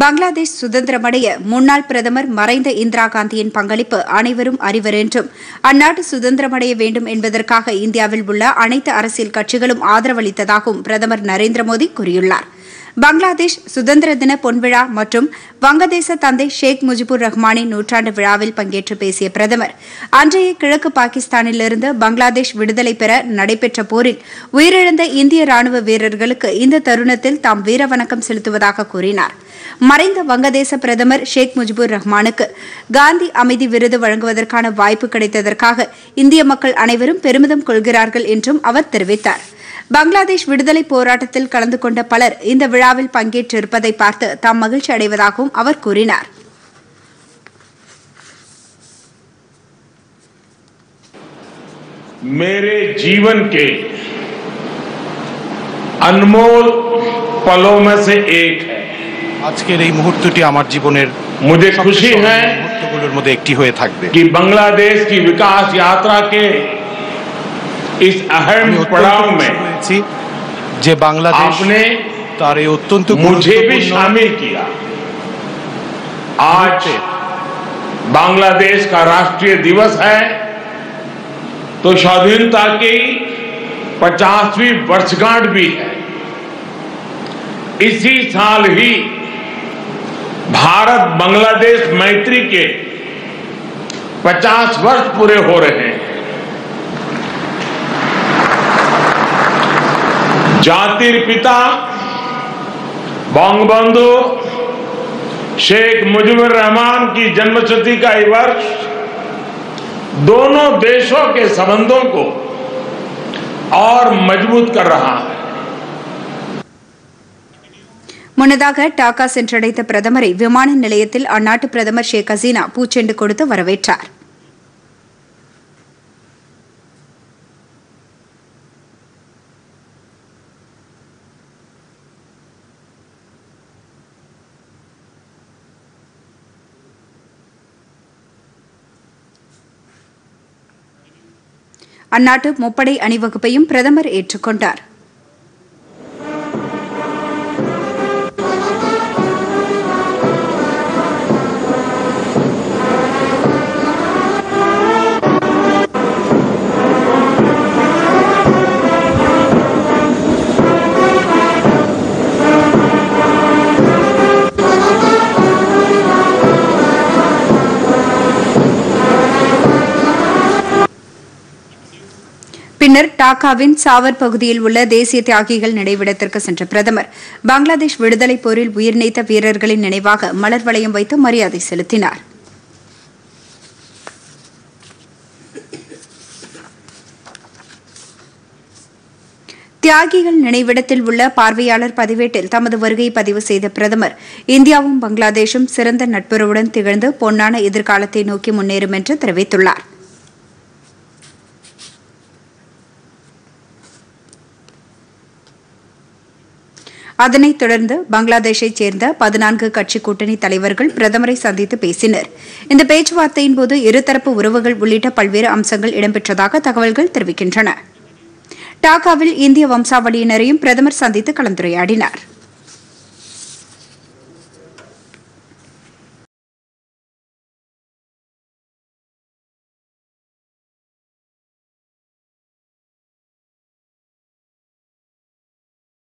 பங்களாதேஷ் சுதந்திரமடைய முன்னாள் பிரதமர் மறைந்த இந்திரா காந்தியின் பங்களிப்பு அனைவரும் அறிவர் என்றும் அந்நாட்டு சுதந்திரமடைய வேண்டும் என்பதற்காக இந்தியாவில் உள்ள அனைத்து அரசியல் கட்சிகளும் ஆதரவளித்ததாகவும் பிரதமர் நரேந்திர மோடி கூறியுள்ளார். பங்களாதேஷ் சுதந்திர தின பொன்விழா மற்றும் வங்கதேச தந்தை ஷேக் முஜிபுர் ரஹ்மானின் நூற்றாண்டு விழாவில் பங்கேற்று பேசிய பிரதமர் அன்றைய கிழக்கு பாகிஸ்தானிலிருந்து பங்களாதேஷ் விடுதலை பெற நடைபெற்ற போரில் உயிரிழந்த இந்திய ராணுவ வீரர்களுக்கு இந்த தருணத்தில் தாம் வீரவணக்கம் செலுத்துவதாக கூறினார். மறைந்த வங்கதேச பிரதமர் ஷேக் முஜிபுர் ரஹ்மானுக்கு காந்தி அமைதி விருது வழங்குவதற்கான வாய்ப்பு கிடைத்ததற்காக இந்திய மக்கள் அனைவரும் பெருமிதம் கொள்கிறார்கள் என்றும் அவர் தெரிவித்தார். பங்களாதேஷ் விடுதலை போராட்டத்தில் கலந்து கொண்ட பலர் இந்த விழாவில் பங்கேற்றிருப்பதை பார்த்து தாம் மகிழ்ச்சி அடைவதாகவும் அவர் கூறினார் मेरे जीवन के अनमोल पलों में से एक है আজকের এই মুহূর্তটি আমার জীবনের मुझे সবচেয়ে खुशी স্মরণীয় है মুহূর্তগুলোর মধ্যে একটি হয়ে থাকবে कि बांग्लादेश की विकास यात्रा के इस अहम আমি অত্যন্ত पड़ाव খুশি में হয়েছি যে বাংলাদেশ आपने তার এই অত্যন্ত मुझे भी গুরুত্বপূর্ণ शामिल किया आज बांग्लादेश का राष्ट्रीय दिवस है तो स्वाधीनता की पचासवीं वर्षगांठ भी है इसी साल ही भारत बांग्लादेश मैत्री के 50 वर्ष पूरे हो रहे हैं जातिर पिता बंगबंधु शेख मुजीबुर रहमान की जन्मशती का ये वर्ष दोनों देशों के संबंधों को और मजबूत कर रहा है முன்னதாக டாக்கா சென்றடைந்த பிரதமரை விமான நிலையத்தில் அந்நாட்டு பிரதமர் ஷேக் ஹசீனா பூச்செண்டு கொடுத்து வரவேற்றார் அந்நாட்டு முப்படை அணிவகுப்பையும் பிரதமர் ஏற்றுக்கொண்டார். பின்னர் டாக்காவின் சாவர் பகுதியில் உள்ள தேசிய தியாகிகள் நினைவிடத்திற்கு சென்ற பிரதமர். பங்களாதேஷ் விடுதலைப் போரில் உயிர் நீத்த வீரர்களின் நினைவாக மலர் வளையம் வைத்து மரியாதை செலுத்தினார். தியாகிகள் நினைவிடத்தில் உள்ள பார்வையாளர் பதிவேட்டில் தமது வருகை பதிவு செய்த பிரதமர் இந்தியாவும் பங்களாதேஷும் சிறந்த நட்புறவுடன் திகழ்ந்து பொன்னான எதிர்காலத்தை நோக்கி முன்னேறும் என்று தெரிவித்துள்ளார். அதனைத் தொடர்ந்து பங்களாதேஷைச் சேர்ந்த பதினான்கு கட்சி கூட்டணி தலைவர்கள் பிரதமரை சந்தித்து பேசினர். இந்த பேச்சுவார்த்தையின் போது இருதரப்பு உறவுகள் உள்ளிட்ட பல்வேறு அம்சங்கள் இடம்பெற்றதாக தகவல்கள் தெரிவிக்கின்றன. டாக்காவில் இந்திய வம்சாவளியினரையும் பிரதமர் சந்தித்து கலந்துரையாடினார்.